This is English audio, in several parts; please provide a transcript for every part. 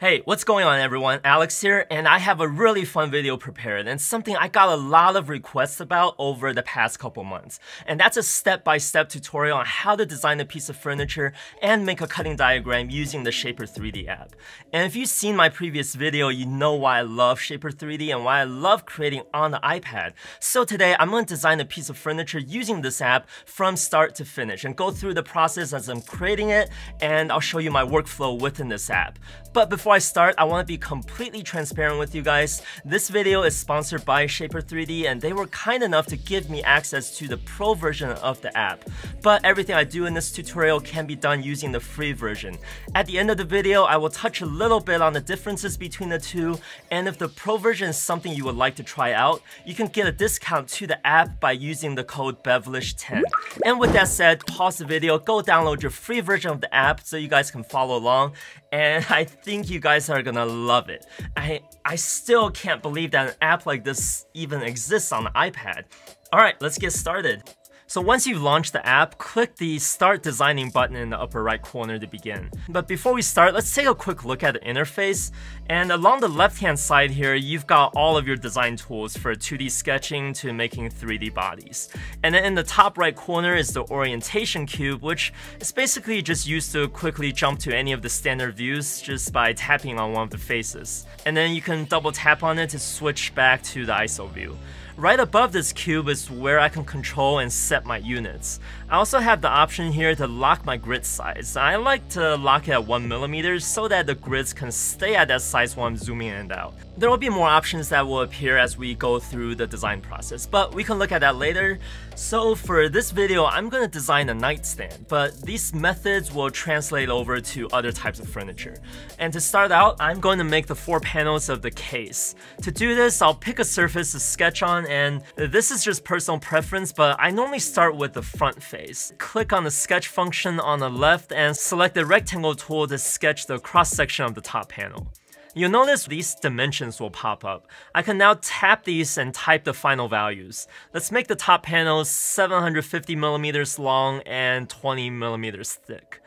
Hey, what's going on everyone? Alex here, and I have a really fun video prepared and something I got a lot of requests about over the past couple months. And that's a step-by-step -step tutorial on how to design a piece of furniture and make a cutting diagram using the Shapr3D app. And if you've seen my previous video, you know why I love Shapr3D and why I love creating on the iPad. So today, I'm going to design a piece of furniture using this app from start to finish and go through the process as I'm creating it, and I'll show you my workflow within this app. But before I start, I want to be completely transparent with you guys. This video is sponsored by Shapr3D and they were kind enough to give me access to the pro version of the app. But everything I do in this tutorial can be done using the free version. At the end of the video, I will touch a little bit on the differences between the two and if the pro version is something you would like to try out, you can get a discount to the app by using the code BEVELISH10. And with that said, pause the video, go download your free version of the app so you guys can follow along and I think you guys are gonna love it. I, I still can't believe that an app like this even exists on the iPad. Alright, let's get started. So once you've launched the app, click the Start Designing button in the upper right corner to begin. But before we start, let's take a quick look at the interface. And along the left-hand side here, you've got all of your design tools for 2D sketching to making 3D bodies. And then in the top right corner is the orientation cube, which is basically just used to quickly jump to any of the standard views just by tapping on one of the faces. And then you can double tap on it to switch back to the ISO view. Right above this cube is where I can control and set my units. I also have the option here to lock my grid size. I like to lock it at 1mm so that the grids can stay at that size while I'm zooming in and out. There will be more options that will appear as we go through the design process, but we can look at that later. So for this video, I'm going to design a nightstand, but these methods will translate over to other types of furniture. And to start out, I'm going to make the four panels of the case. To do this, I'll pick a surface to sketch on, and this is just personal preference, but I normally start with the front face. Click on the sketch function on the left and select the rectangle tool to sketch the cross section of the top panel. You'll notice these dimensions will pop up. I can now tap these and type the final values. Let's make the top panel 750 millimeters long and 20 millimeters thick.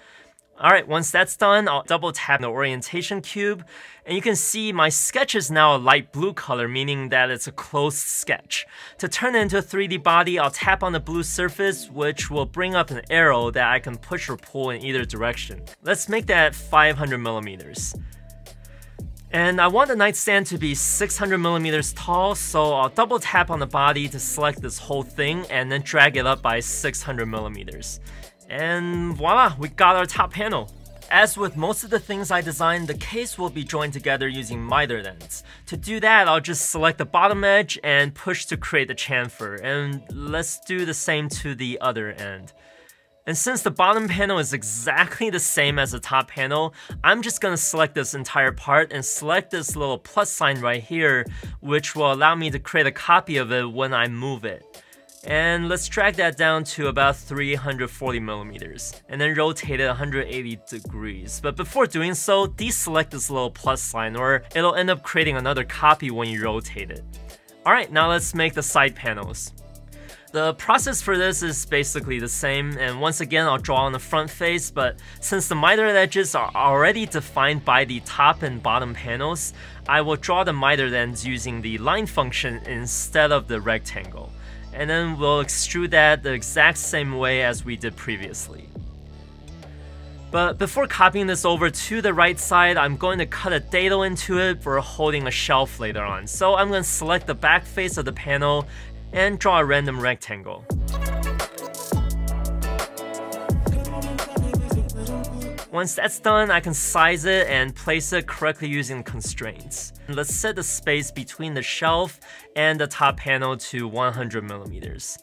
Alright, once that's done, I'll double tap the orientation cube, and you can see my sketch is now a light blue color, meaning that it's a closed sketch. To turn it into a 3D body, I'll tap on the blue surface, which will bring up an arrow that I can push or pull in either direction. Let's make that 500 millimeters. And I want the nightstand to be 600 millimeters tall, so I'll double tap on the body to select this whole thing and then drag it up by 600 millimeters. And voila, we got our top panel. As with most of the things I designed, the case will be joined together using miter ends. To do that, I'll just select the bottom edge and push to create the chamfer, and let's do the same to the other end. And since the bottom panel is exactly the same as the top panel, I'm just gonna select this entire part and select this little plus sign right here, which will allow me to create a copy of it when I move it. And let's track that down to about 340 millimeters, and then rotate it 180 degrees. But before doing so, deselect this little plus sign or it'll end up creating another copy when you rotate it. Alright, now let's make the side panels. The process for this is basically the same, and once again I'll draw on the front face, but since the mitered edges are already defined by the top and bottom panels, I will draw the mitered ends using the line function instead of the rectangle. And then we'll extrude that the exact same way as we did previously. But before copying this over to the right side, I'm going to cut a dado into it for holding a shelf later on. So I'm going to select the back face of the panel and draw a random rectangle. Once that's done, I can size it and place it correctly using constraints. Let's set the space between the shelf and the top panel to 100 millimeters.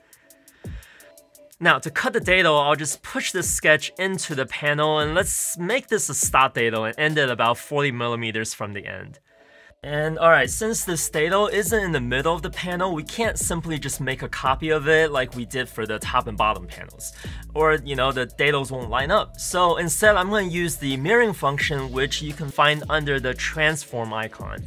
Now, to cut the dado, I'll just push this sketch into the panel and let's make this a stop dado and end it about 40 millimeters from the end. And alright, since this dado isn't in the middle of the panel, we can't simply just make a copy of it like we did for the top and bottom panels. Or, you know, the dados won't line up. So instead, I'm going to use the mirroring function, which you can find under the transform icon.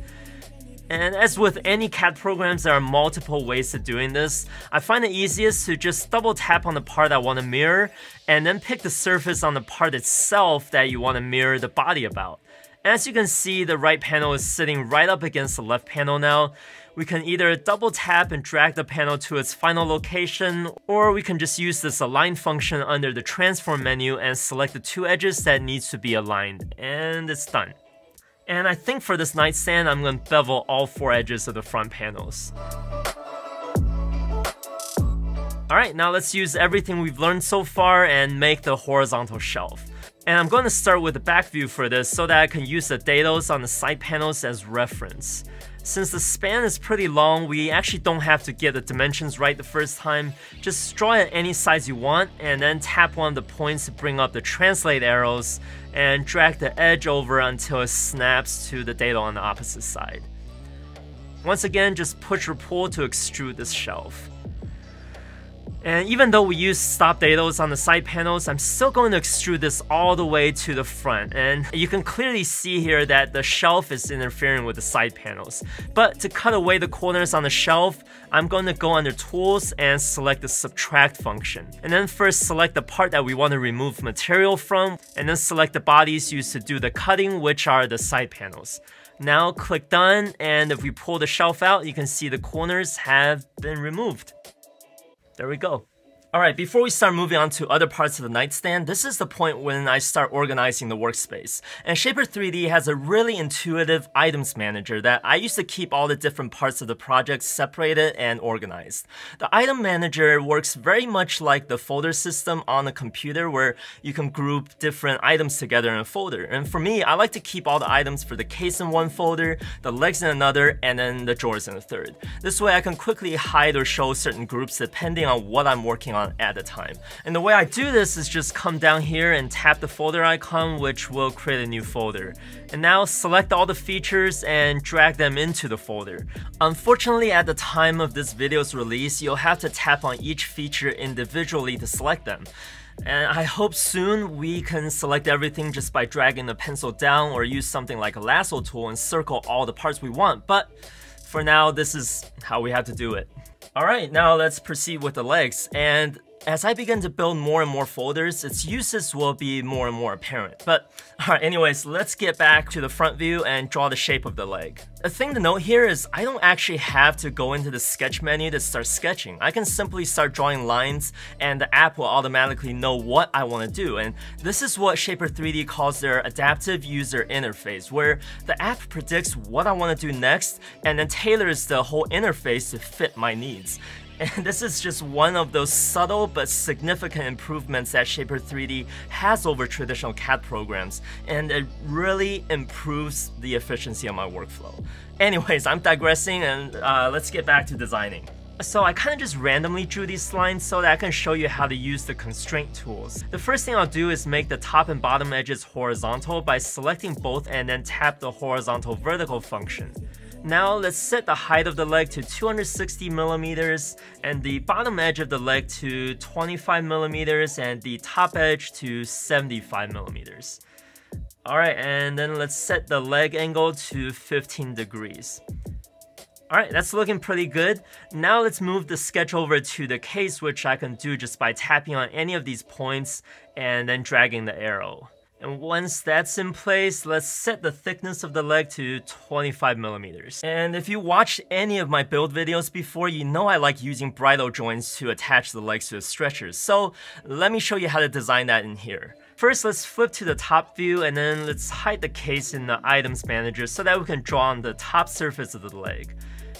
And as with any CAD programs, there are multiple ways of doing this. I find it easiest to just double tap on the part I want to mirror, and then pick the surface on the part itself that you want to mirror the body about. As you can see, the right panel is sitting right up against the left panel now. We can either double tap and drag the panel to its final location, or we can just use this align function under the transform menu and select the two edges that needs to be aligned, and it's done. And I think for this nightstand, I'm going to bevel all four edges of the front panels. Alright, now let's use everything we've learned so far and make the horizontal shelf. And I'm going to start with the back view for this so that I can use the dados on the side panels as reference. Since the span is pretty long, we actually don't have to get the dimensions right the first time. Just draw it any size you want and then tap one of the points to bring up the translate arrows and drag the edge over until it snaps to the dado on the opposite side. Once again, just push or pull to extrude this shelf. And even though we use stop dados on the side panels, I'm still going to extrude this all the way to the front. And you can clearly see here that the shelf is interfering with the side panels. But to cut away the corners on the shelf, I'm going to go under tools and select the subtract function. And then first select the part that we want to remove material from, and then select the bodies used to do the cutting, which are the side panels. Now click done, and if we pull the shelf out, you can see the corners have been removed. There we go. Alright, before we start moving on to other parts of the nightstand, this is the point when I start organizing the workspace. And Shapr3D has a really intuitive items manager that I used to keep all the different parts of the project separated and organized. The item manager works very much like the folder system on a computer where you can group different items together in a folder. And for me, I like to keep all the items for the case in one folder, the legs in another, and then the drawers in a third. This way I can quickly hide or show certain groups depending on what I'm working on on at the time. And the way I do this is just come down here and tap the folder icon which will create a new folder. And now select all the features and drag them into the folder. Unfortunately at the time of this video's release, you'll have to tap on each feature individually to select them. And I hope soon we can select everything just by dragging the pencil down or use something like a lasso tool and circle all the parts we want, but for now this is how we have to do it. Alright, now let's proceed with the legs. And as I begin to build more and more folders, its uses will be more and more apparent. But alright, anyways, let's get back to the front view and draw the shape of the leg. A thing to note here is I don't actually have to go into the sketch menu to start sketching. I can simply start drawing lines and the app will automatically know what I want to do. And this is what Shapr3D calls their adaptive user interface, where the app predicts what I want to do next and then tailors the whole interface to fit my needs. And this is just one of those subtle but significant improvements that Shapr3D has over traditional CAD programs, and it really improves the efficiency of my workflow. Anyways, I'm digressing and uh, let's get back to designing. So I kind of just randomly drew these lines so that I can show you how to use the constraint tools. The first thing I'll do is make the top and bottom edges horizontal by selecting both and then tap the horizontal vertical function. Now let's set the height of the leg to 260 millimeters and the bottom edge of the leg to 25 millimeters and the top edge to 75 millimeters. Alright, and then let's set the leg angle to 15 degrees. Alright, that's looking pretty good. Now let's move the sketch over to the case, which I can do just by tapping on any of these points and then dragging the arrow. And once that's in place, let's set the thickness of the leg to 25 millimeters. And if you watched any of my build videos before, you know I like using bridle joints to attach the legs to the stretchers. So let me show you how to design that in here. First, let's flip to the top view and then let's hide the case in the items manager so that we can draw on the top surface of the leg.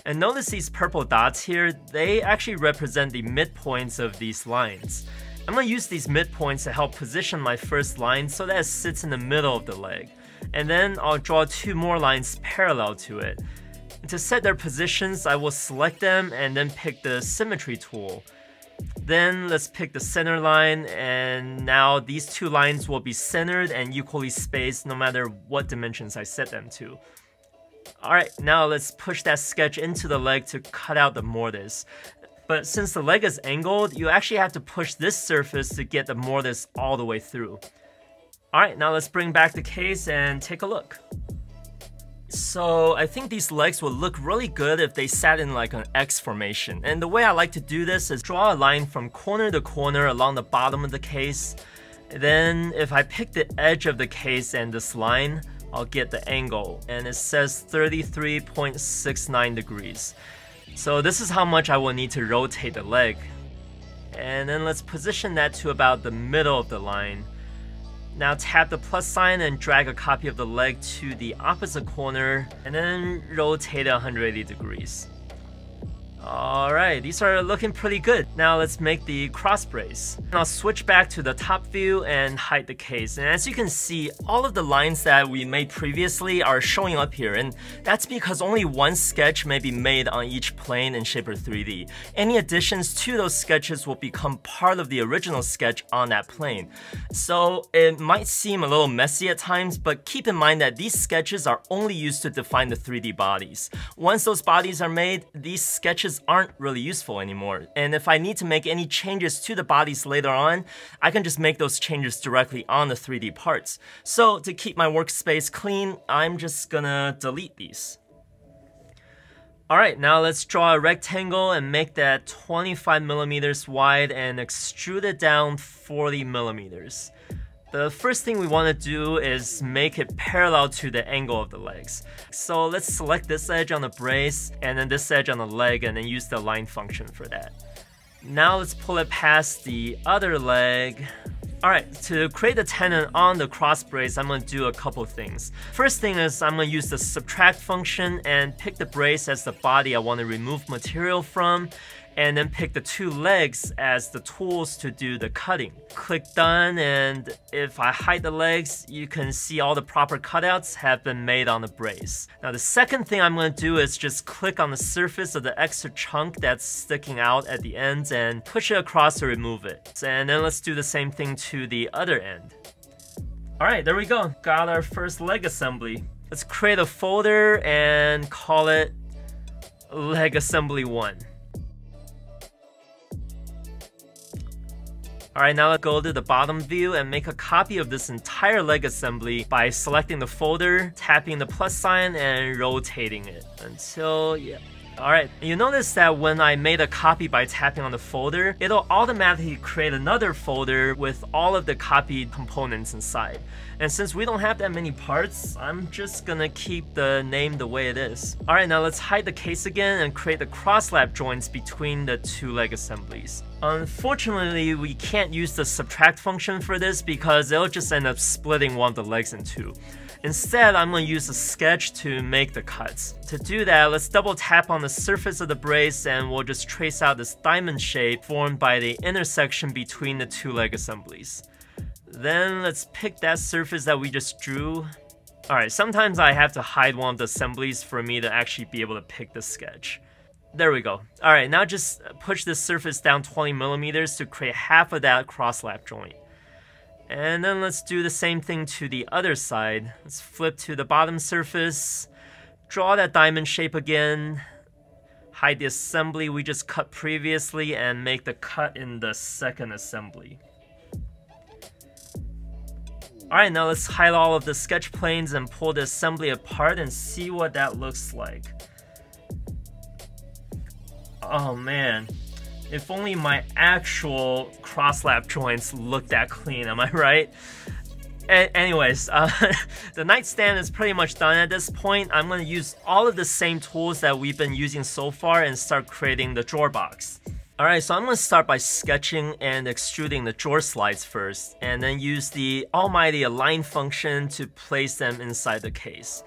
And notice these purple dots here, they actually represent the midpoints of these lines. I'm gonna use these midpoints to help position my first line so that it sits in the middle of the leg. And then I'll draw two more lines parallel to it. And to set their positions, I will select them and then pick the symmetry tool. Then let's pick the center line and now these two lines will be centered and equally spaced no matter what dimensions I set them to. Alright, now let's push that sketch into the leg to cut out the mortise. But since the leg is angled, you actually have to push this surface to get the mortise all the way through. Alright, now let's bring back the case and take a look. So I think these legs would look really good if they sat in like an X formation. And the way I like to do this is draw a line from corner to corner along the bottom of the case. Then if I pick the edge of the case and this line, I'll get the angle and it says 33.69 degrees. So this is how much I will need to rotate the leg. And then let's position that to about the middle of the line. Now tap the plus sign and drag a copy of the leg to the opposite corner and then rotate it 180 degrees. Alright, these are looking pretty good. Now let's make the cross brace. And I'll switch back to the top view and hide the case. And as you can see, all of the lines that we made previously are showing up here. And that's because only one sketch may be made on each plane in Shapr3D. Any additions to those sketches will become part of the original sketch on that plane. So it might seem a little messy at times, but keep in mind that these sketches are only used to define the 3D bodies. Once those bodies are made, these sketches aren't really useful anymore. And if I need to make any changes to the bodies later on, I can just make those changes directly on the 3D parts. So to keep my workspace clean, I'm just gonna delete these. Alright, now let's draw a rectangle and make that 25 millimeters wide and extrude it down 40 millimeters. The first thing we want to do is make it parallel to the angle of the legs. So let's select this edge on the brace and then this edge on the leg and then use the line function for that. Now let's pull it past the other leg. Alright, to create the tenon on the cross brace, I'm going to do a couple things. First thing is I'm going to use the subtract function and pick the brace as the body I want to remove material from and then pick the two legs as the tools to do the cutting. Click done and if I hide the legs, you can see all the proper cutouts have been made on the brace. Now the second thing I'm going to do is just click on the surface of the extra chunk that's sticking out at the ends and push it across to remove it. And then let's do the same thing to the other end. Alright, there we go. Got our first leg assembly. Let's create a folder and call it leg assembly 1. Alright, now let's go to the bottom view and make a copy of this entire leg assembly by selecting the folder, tapping the plus sign, and rotating it until, yeah, Alright, you notice that when I made a copy by tapping on the folder, it'll automatically create another folder with all of the copied components inside. And since we don't have that many parts, I'm just gonna keep the name the way it is. Alright, now let's hide the case again and create the cross-lap joints between the two leg assemblies. Unfortunately, we can't use the subtract function for this because it'll just end up splitting one of the legs in two. Instead, I'm going to use a sketch to make the cuts. To do that, let's double tap on the surface of the brace and we'll just trace out this diamond shape formed by the intersection between the two leg assemblies. Then let's pick that surface that we just drew. Alright, sometimes I have to hide one of the assemblies for me to actually be able to pick the sketch. There we go. Alright, now just push this surface down 20 millimeters to create half of that cross-lap joint. And then let's do the same thing to the other side. Let's flip to the bottom surface, draw that diamond shape again, hide the assembly we just cut previously, and make the cut in the second assembly. Alright, now let's hide all of the sketch planes and pull the assembly apart and see what that looks like. Oh man, if only my actual cross-lap joints looked that clean, am I right? A anyways, uh, the nightstand is pretty much done at this point. I'm to use all of the same tools that we've been using so far and start creating the drawer box. Alright, so I'm going to start by sketching and extruding the drawer slides first, and then use the almighty align function to place them inside the case.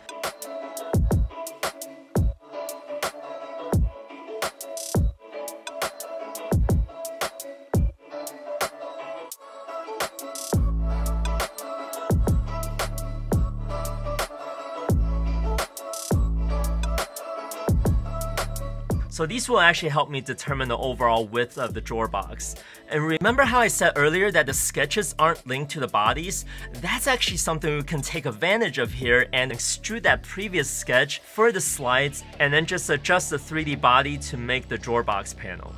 So these will actually help me determine the overall width of the drawer box. And remember how I said earlier that the sketches aren't linked to the bodies? That's actually something we can take advantage of here and extrude that previous sketch for the slides and then just adjust the 3D body to make the drawer box panel.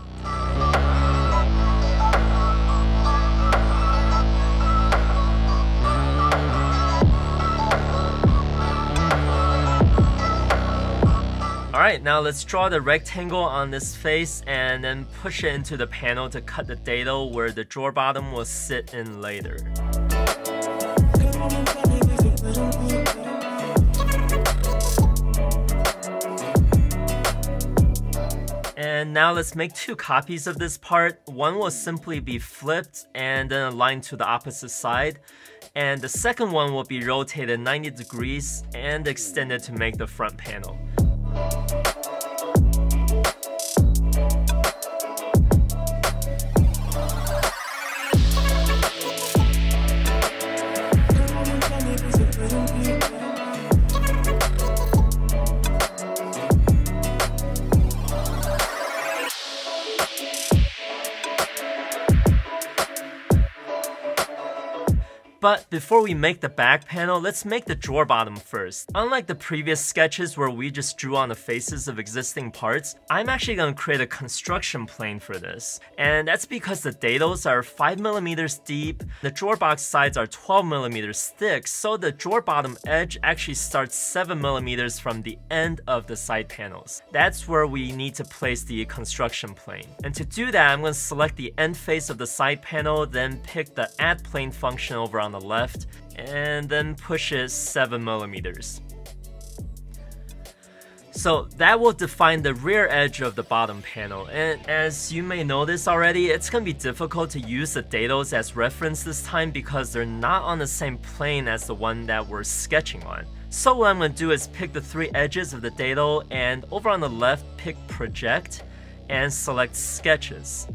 Alright, now let's draw the rectangle on this face and then push it into the panel to cut the dado where the drawer bottom will sit in later. And now let's make two copies of this part. One will simply be flipped and then aligned to the opposite side. And the second one will be rotated 90 degrees and extended to make the front panel. But before we make the back panel, let's make the drawer bottom first. Unlike the previous sketches where we just drew on the faces of existing parts, I'm actually going to create a construction plane for this. And that's because the dados are 5mm deep, the drawer box sides are 12mm thick, so the drawer bottom edge actually starts 7mm from the end of the side panels. That's where we need to place the construction plane. And to do that, I'm going to select the end face of the side panel, then pick the add plane function over on the the left, and then push it 7 millimeters. So that will define the rear edge of the bottom panel, and as you may notice already, it's gonna be difficult to use the dados as reference this time because they're not on the same plane as the one that we're sketching on. So what I'm gonna do is pick the three edges of the dado and over on the left pick project and select sketches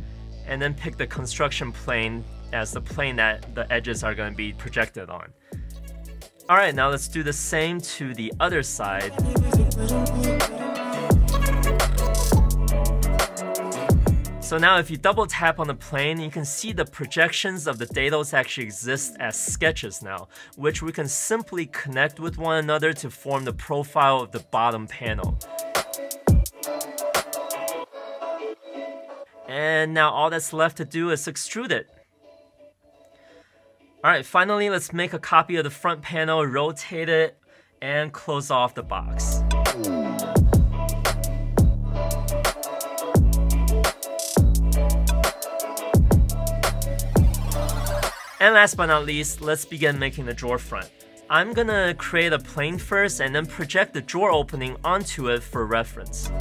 and then pick the construction plane as the plane that the edges are going to be projected on. Alright, now let's do the same to the other side. So now if you double tap on the plane, you can see the projections of the dados actually exist as sketches now, which we can simply connect with one another to form the profile of the bottom panel. And now all that's left to do is extrude it. Alright, finally let's make a copy of the front panel, rotate it, and close off the box. And last but not least, let's begin making the drawer front. I'm gonna create a plane first and then project the drawer opening onto it for reference.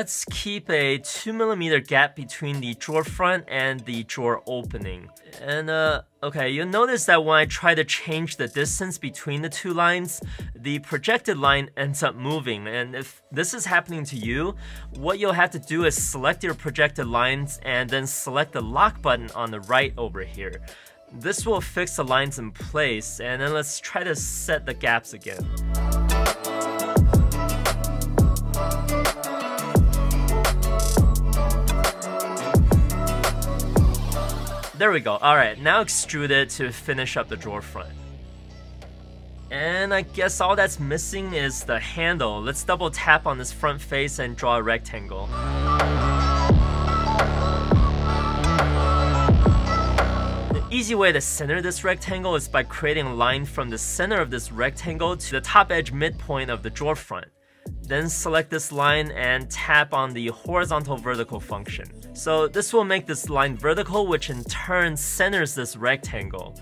Let's keep a 2mm gap between the drawer front and the drawer opening. And uh, okay, you'll notice that when I try to change the distance between the two lines, the projected line ends up moving. And if this is happening to you, what you'll have to do is select your projected lines and then select the lock button on the right over here. This will fix the lines in place, and then let's try to set the gaps again. There we go. Alright, now extrude it to finish up the drawer front. And I guess all that's missing is the handle. Let's double tap on this front face and draw a rectangle. The easy way to center this rectangle is by creating a line from the center of this rectangle to the top edge midpoint of the drawer front. Then select this line and tap on the horizontal vertical function. So this will make this line vertical, which in turn centers this rectangle.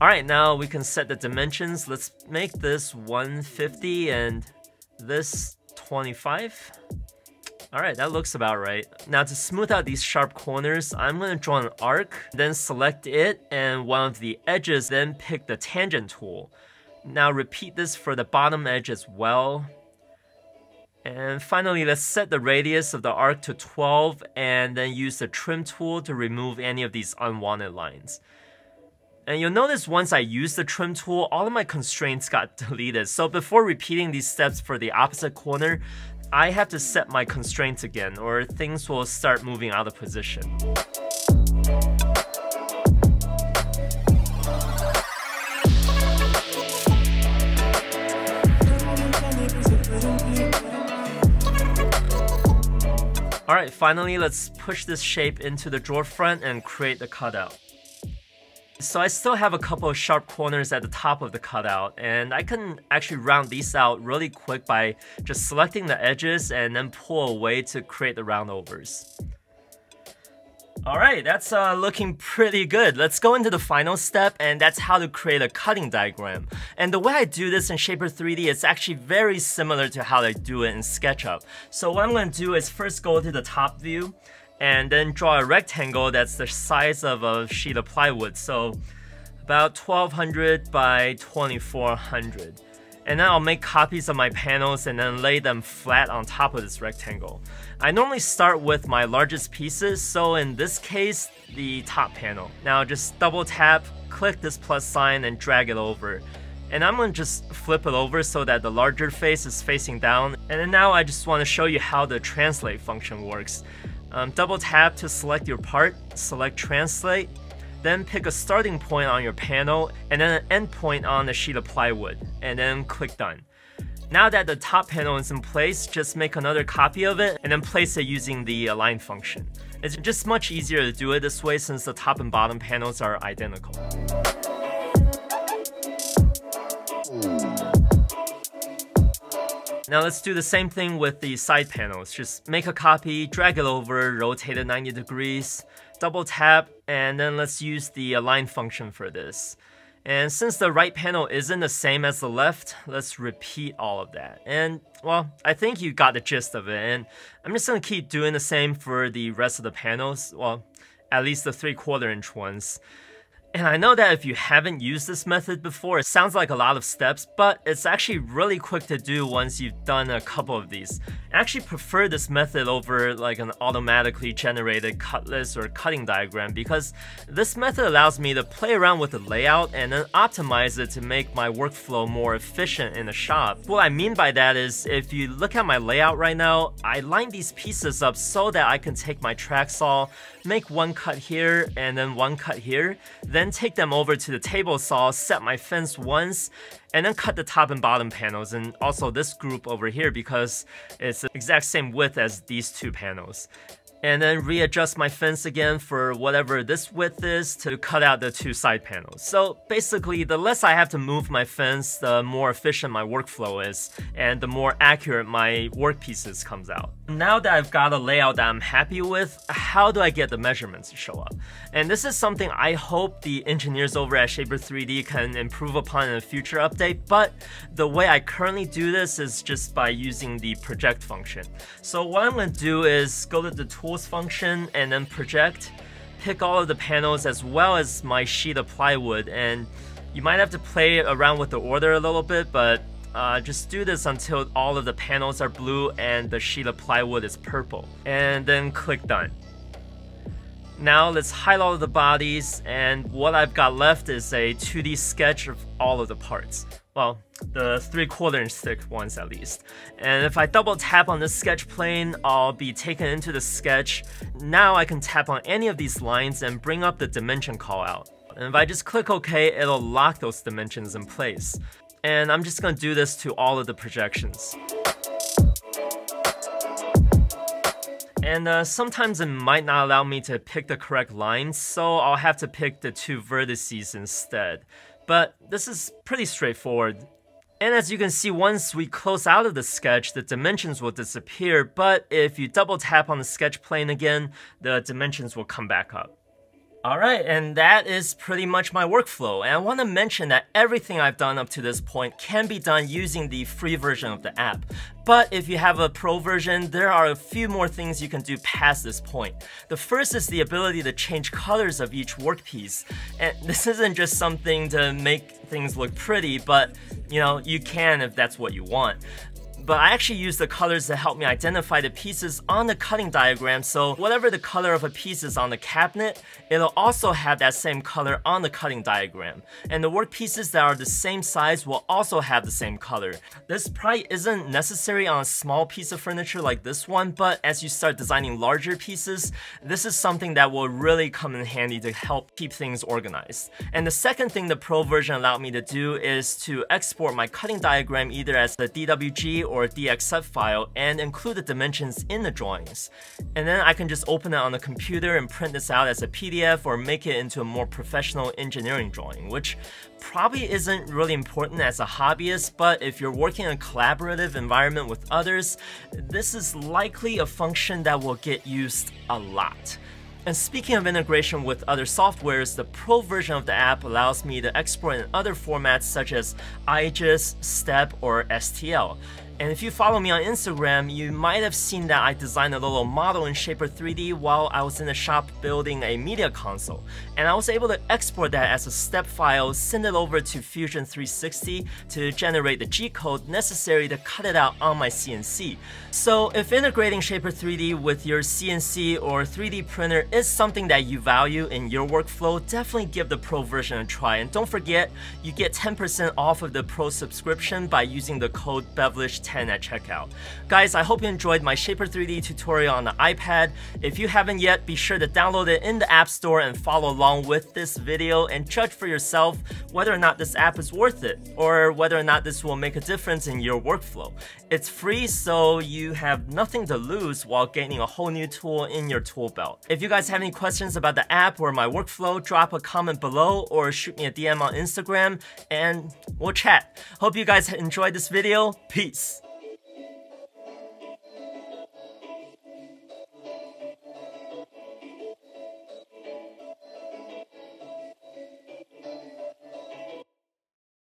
Alright, now we can set the dimensions. Let's make this 150 and this 25. Alright, that looks about right. Now to smooth out these sharp corners, I'm going to draw an arc, then select it and one of the edges, then pick the tangent tool. Now repeat this for the bottom edge as well. And finally, let's set the radius of the arc to 12 and then use the trim tool to remove any of these unwanted lines. And you'll notice once I use the trim tool, all of my constraints got deleted. So before repeating these steps for the opposite corner, I have to set my constraints again or things will start moving out of position. Alright, finally let's push this shape into the drawer front and create the cutout. So I still have a couple of sharp corners at the top of the cutout and I can actually round these out really quick by just selecting the edges and then pull away to create the roundovers. Alright, that's uh, looking pretty good. Let's go into the final step and that's how to create a cutting diagram. And the way I do this in Shapr3D is actually very similar to how I do it in SketchUp. So what I'm to do is first go to the top view and then draw a rectangle that's the size of a sheet of plywood. So about 1200 by 2400. And then I'll make copies of my panels and then lay them flat on top of this rectangle. I normally start with my largest pieces, so in this case, the top panel. Now just double tap, click this plus sign and drag it over. And I'm gonna just flip it over so that the larger face is facing down. And then now I just wanna show you how the translate function works. Um, double tap to select your part, select translate, then pick a starting point on your panel and then an end point on the sheet of plywood, and then click done. Now that the top panel is in place, just make another copy of it and then place it using the align function. It's just much easier to do it this way since the top and bottom panels are identical. Now let's do the same thing with the side panels. Just make a copy, drag it over, rotate it 90 degrees, double tap, and then let's use the align function for this. And since the right panel isn't the same as the left, let's repeat all of that. And well, I think you got the gist of it. And I'm just gonna keep doing the same for the rest of the panels. Well, at least the three quarter inch ones. And I know that if you haven't used this method before, it sounds like a lot of steps, but it's actually really quick to do once you've done a couple of these. I actually prefer this method over like an automatically generated cut list or cutting diagram because this method allows me to play around with the layout and then optimize it to make my workflow more efficient in the shop. What I mean by that is if you look at my layout right now, I line these pieces up so that I can take my track saw, make one cut here and then one cut here, then take them over to the table saw, set my fence once, and then cut the top and bottom panels and also this group over here because it's the exact same width as these two panels and then readjust my fence again for whatever this width is to cut out the two side panels. So basically, the less I have to move my fence, the more efficient my workflow is, and the more accurate my workpieces comes out. Now that I've got a layout that I'm happy with, how do I get the measurements to show up? And this is something I hope the engineers over at Shapr3D can improve upon in a future update, but the way I currently do this is just by using the project function. So what I'm going to do is go to the tools function and then project, pick all of the panels as well as my sheet of plywood and you might have to play around with the order a little bit but uh, just do this until all of the panels are blue and the sheet of plywood is purple and then click done. Now let's hide all of the bodies and what I've got left is a 2D sketch of all of the parts. Well, the 3 quarter inch thick ones at least. And if I double tap on this sketch plane, I'll be taken into the sketch. Now I can tap on any of these lines and bring up the dimension callout. And if I just click OK, it'll lock those dimensions in place. And I'm just gonna do this to all of the projections. And uh, sometimes it might not allow me to pick the correct lines, so I'll have to pick the two vertices instead. But this is pretty straightforward. And as you can see, once we close out of the sketch, the dimensions will disappear, but if you double tap on the sketch plane again, the dimensions will come back up. Alright, and that is pretty much my workflow. And I want to mention that everything I've done up to this point can be done using the free version of the app. But if you have a pro version, there are a few more things you can do past this point. The first is the ability to change colors of each workpiece. And this isn't just something to make things look pretty, but you know, you can if that's what you want but I actually use the colors to help me identify the pieces on the cutting diagram so whatever the color of a piece is on the cabinet, it'll also have that same color on the cutting diagram. And the work pieces that are the same size will also have the same color. This probably isn't necessary on a small piece of furniture like this one, but as you start designing larger pieces, this is something that will really come in handy to help keep things organized. And the second thing the Pro version allowed me to do is to export my cutting diagram either as the DWG or or DXF file and include the dimensions in the drawings. And then I can just open it on the computer and print this out as a PDF or make it into a more professional engineering drawing, which probably isn't really important as a hobbyist, but if you're working in a collaborative environment with others, this is likely a function that will get used a lot. And speaking of integration with other softwares, the Pro version of the app allows me to export in other formats such as IGES, STEP, or STL. And if you follow me on Instagram, you might have seen that I designed a little model in Shapr3D while I was in the shop building a media console. And I was able to export that as a step file, send it over to Fusion 360 to generate the G-code necessary to cut it out on my CNC. So if integrating Shapr3D with your CNC or 3D printer is something that you value in your workflow, definitely give the Pro version a try. And don't forget, you get 10% off of the Pro subscription by using the code BEVELISH 10 at checkout. Guys, I hope you enjoyed my Shapr3D tutorial on the iPad. If you haven't yet, be sure to download it in the App Store and follow along with this video and judge for yourself whether or not this app is worth it or whether or not this will make a difference in your workflow. It's free, so you have nothing to lose while gaining a whole new tool in your tool belt. If you guys have any questions about the app or my workflow, drop a comment below or shoot me a DM on Instagram and we'll chat. Hope you guys enjoyed this video. Peace.